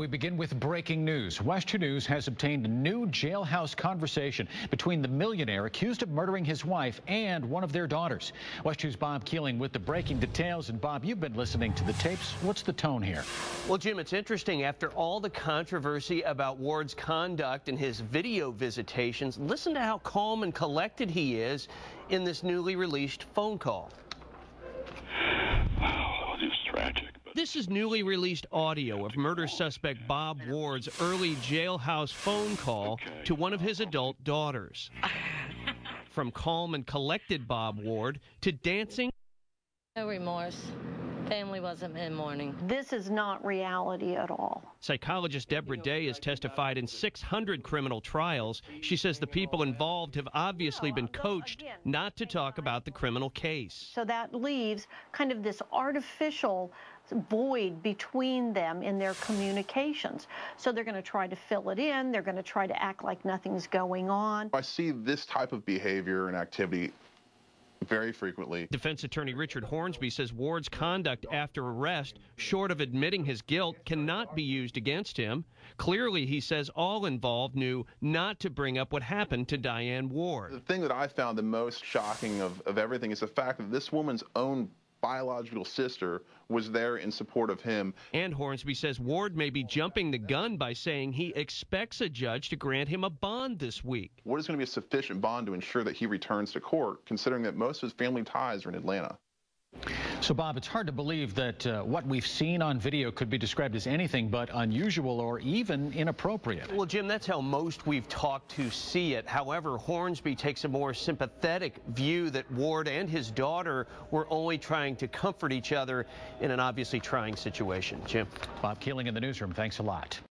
We begin with breaking news. WESH 2 News has obtained a new jailhouse conversation between the millionaire accused of murdering his wife and one of their daughters. WESH 2's Bob Kealing with the breaking details. And Bob, you've been listening to the tapes. What's the tone here? Well, Jim, it's interesting. After all the controversy about Ward's conduct and his video visitations, listen to how calm and collected he is in this newly released phone call. This is newly released audio of murder suspect Bob Ward's early jailhouse phone call okay. to one of his adult daughters. From calm and collected Bob Ward to dancing. No remorse. Family wasn't in mourning. This is not reality at all. Psychologist Deborah Day has testified in 600 criminal trials. She says the people involved have obviously been coached not to talk about the criminal case. So that leaves kind of this artificial void between them in their communications. So they're going to try to fill it in. They're going to try to act like nothing's going on. I see this type of behavior and activity very frequently. Defense attorney Richard Hornsby says Ward's conduct after arrest, short of admitting his guilt, cannot be used against him. Clearly, he says all involved knew not to bring up what happened to Diane Ward. The thing that I found the most shocking of, of everything is the fact that this woman's own biological sister was there in support of him. And Hornsby says Ward may be jumping the gun by saying he expects a judge to grant him a bond this week. What is going to be a sufficient bond to ensure that he returns to court, considering that most of his family ties are in Atlanta? So, Bob, it's hard to believe that uh, what we've seen on video could be described as anything but unusual or even inappropriate. Well, Jim, that's how most we've talked to see it. However, Hornsby takes a more sympathetic view that Ward and his daughter were only trying to comfort each other in an obviously trying situation. Jim. Bob Kealing in the newsroom. Thanks a lot.